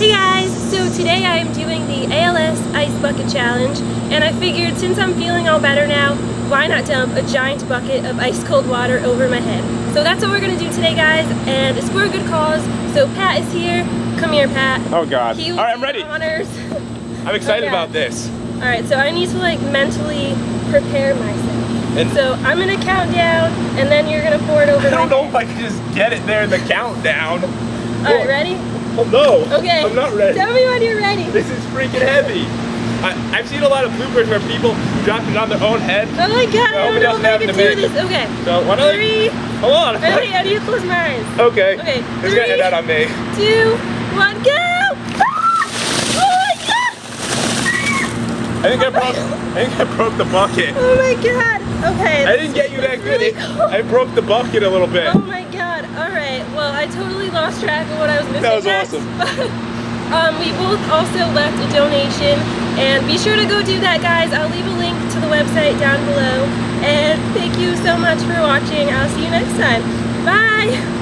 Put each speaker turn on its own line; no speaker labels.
Hey guys, so today I am doing the ALS Ice Bucket Challenge and I figured since I'm feeling all better now, why not dump a giant bucket of ice cold water over my head. So that's what we're going to do today guys and it's for a good cause. So Pat is here. Come here Pat.
Oh god.
He
Alright, I'm ready.
Honors.
I'm excited
Okay.
about this.
Alright, so I need to like mentally prepare myself.
And-
so I'm going to count down and then you're going to pour it over
I don't know
head.
if I can just get it there in the countdown.
Alright, ready?
Oh no.
Okay.
I'm not ready.
Tell me when you're ready.
This is freaking heavy. I, I've seen a lot of bloopers where people dropped it on their own head.
Oh my god, I
Nobody
don't know if I can do this. Okay.
So why don't I-
Three.
Hold on.
Ready? I need to close my eyes.
Okay.
Okay,
It's gonna end out on me.
Two, one, go! Ah! Oh my god!
I think I broke. I think I broke the bucket.
Oh my god! Okay.
I didn't get you that good.
Really
It-
cool.
I broke the bucket a little bit.
Oh my god! All right. Well, I totally lost track of what I was missing.
That was
next,
awesome.
but, um, we both also left a donation, and be sure to go do that, guys. I'll leave a link to the website down below. And thank you so much for watching. I'll see you next time. Bye.